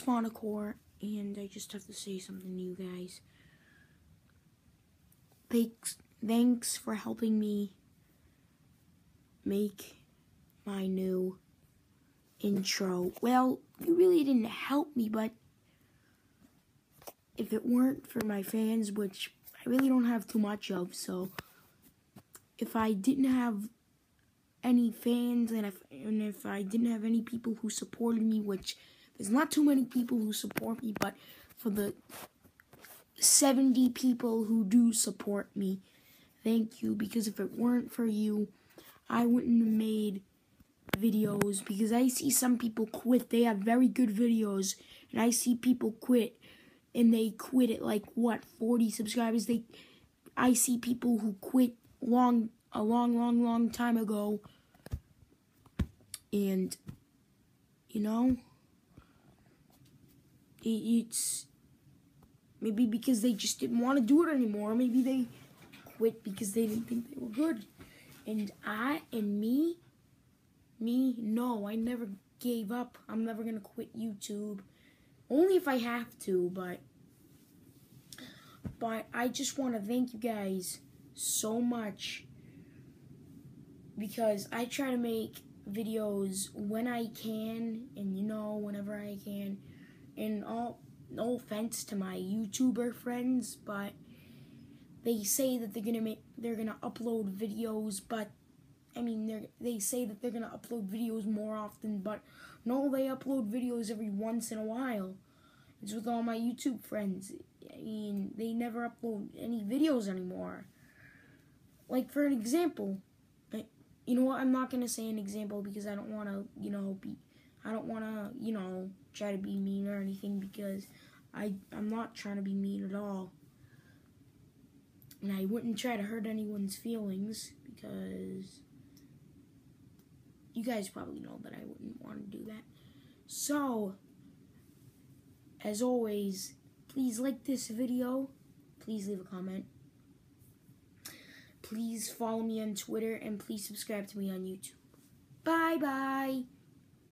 Buonocore, and I just have to say something to you guys. Thanks, thanks for helping me make my new intro. Well, you really didn't help me, but if it weren't for my fans, which I really don't have too much of, so if I didn't have any fans and if and if I didn't have any people who supported me, which there's not too many people who support me, but for the 70 people who do support me, thank you because if it weren't for you, I wouldn't have made videos because I see some people quit. They have very good videos and I see people quit and they quit at like what 40 subscribers. They I see people who quit long a long long long time ago and you know it's maybe because they just didn't want to do it anymore maybe they quit because they didn't think they were good. And i and me me no i never gave up. I'm never gonna quit youtube. Only if i have to but but i just want to thank you guys so much because i try to make videos when I can, and you know, whenever I can. And all, no offense to my YouTuber friends, but they say that they're gonna make, they're gonna upload videos, but I mean, they they say that they're gonna upload videos more often, but no, they upload videos every once in a while. It's with all my YouTube friends. I mean, they never upload any videos anymore. Like for an example, you know what? I'm not gonna say an example because I don't want to, you know, be, I don't want to, you know, try to be mean or anything because I, I'm not trying to be mean at all. And I wouldn't try to hurt anyone's feelings because you guys probably know that I wouldn't want to do that. So, as always, please like this video. Please leave a comment. Please follow me on Twitter and please subscribe to me on YouTube. Bye bye.